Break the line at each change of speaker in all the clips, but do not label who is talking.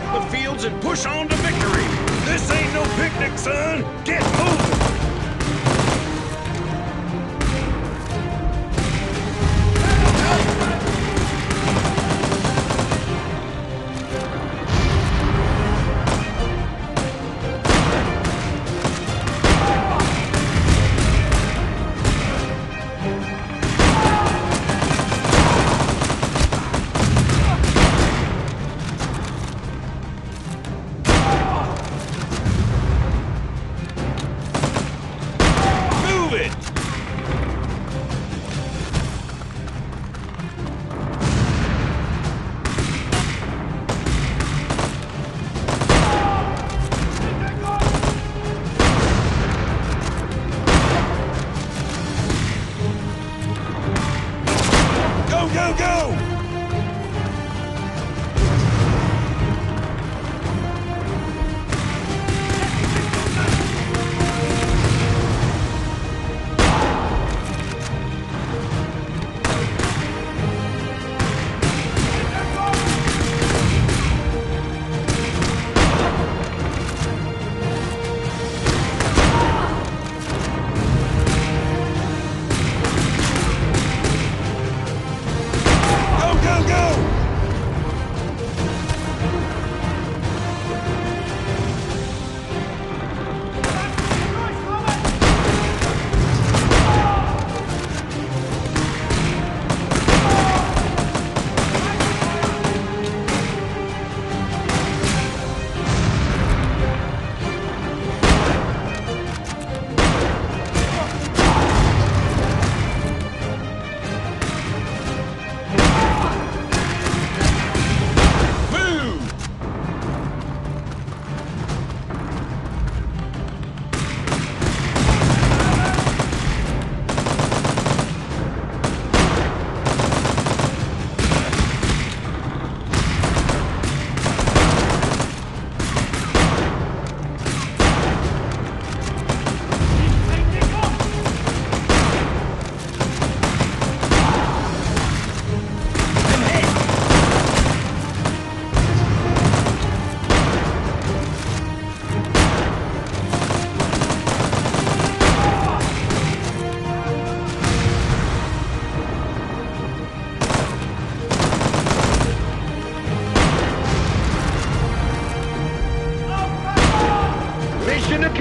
the fields and push on to victory. This ain't no picnic, son. Get moving. Go, go,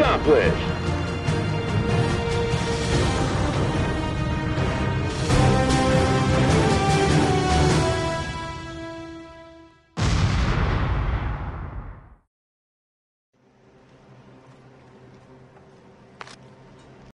accomplished.